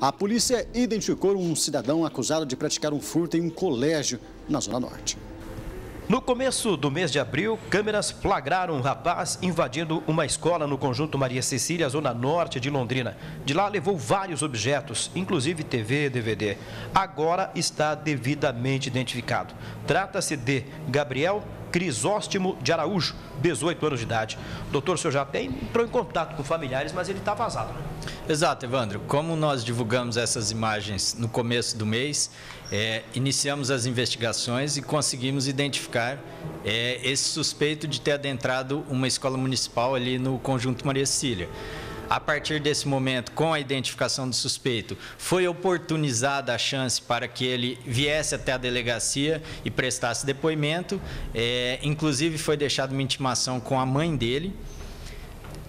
A polícia identificou um cidadão acusado de praticar um furto em um colégio na Zona Norte. No começo do mês de abril, câmeras flagraram um rapaz invadindo uma escola no conjunto Maria Cecília, zona norte de Londrina. De lá levou vários objetos, inclusive TV e DVD. Agora está devidamente identificado. Trata-se de Gabriel Crisóstomo de Araújo, 18 anos de idade. Doutor, o senhor já tem, entrou em contato com familiares, mas ele está vazado, né? Exato, Evandro. Como nós divulgamos essas imagens no começo do mês, é, iniciamos as investigações e conseguimos identificar é, esse suspeito de ter adentrado uma escola municipal ali no Conjunto Maria Cecília. A partir desse momento, com a identificação do suspeito, foi oportunizada a chance para que ele viesse até a delegacia e prestasse depoimento. É, inclusive, foi deixada uma intimação com a mãe dele.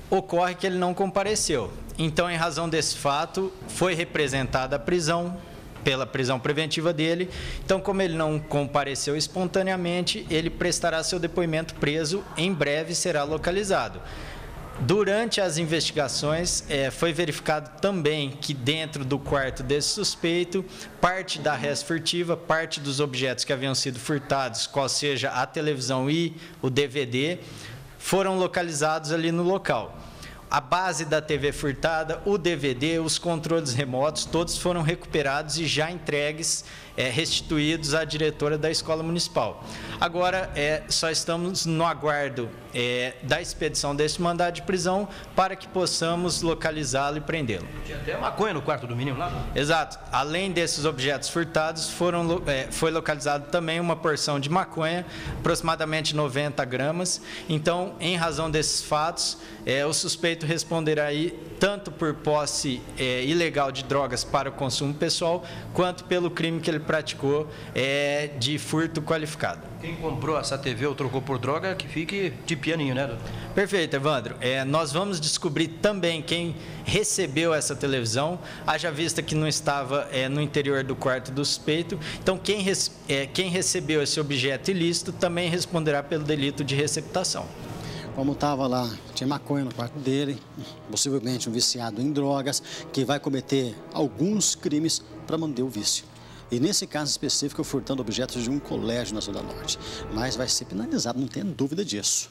Ocorre que ele não compareceu. Então, em razão desse fato, foi representada a prisão pela prisão preventiva dele. Então, como ele não compareceu espontaneamente, ele prestará seu depoimento preso, em breve será localizado. Durante as investigações, é, foi verificado também que dentro do quarto desse suspeito, parte da res furtiva, parte dos objetos que haviam sido furtados, qual seja a televisão e o DVD, foram localizados ali no local a base da TV furtada, o DVD, os controles remotos, todos foram recuperados e já entregues, é, restituídos à diretora da escola municipal. Agora, é, só estamos no aguardo é, da expedição desse mandado de prisão para que possamos localizá-lo e prendê-lo. Tinha até maconha no quarto do menino lá? Exato. Além desses objetos furtados, foram, é, foi localizado também uma porção de maconha, aproximadamente 90 gramas. Então, em razão desses fatos, é, o suspeito responderá aí tanto por posse é, ilegal de drogas para o consumo pessoal, quanto pelo crime que ele praticou é, de furto qualificado. Quem comprou essa TV ou trocou por droga, que fique de pianinho, né, doutor? Perfeito, Evandro. É, nós vamos descobrir também quem recebeu essa televisão, haja vista que não estava é, no interior do quarto do suspeito. Então, quem, é, quem recebeu esse objeto ilícito também responderá pelo delito de receptação como estava lá, tinha maconha no quarto dele, possivelmente um viciado em drogas, que vai cometer alguns crimes para manter o vício. E nesse caso específico, furtando objetos de um colégio na Zona Norte. Mas vai ser penalizado, não tenha dúvida disso.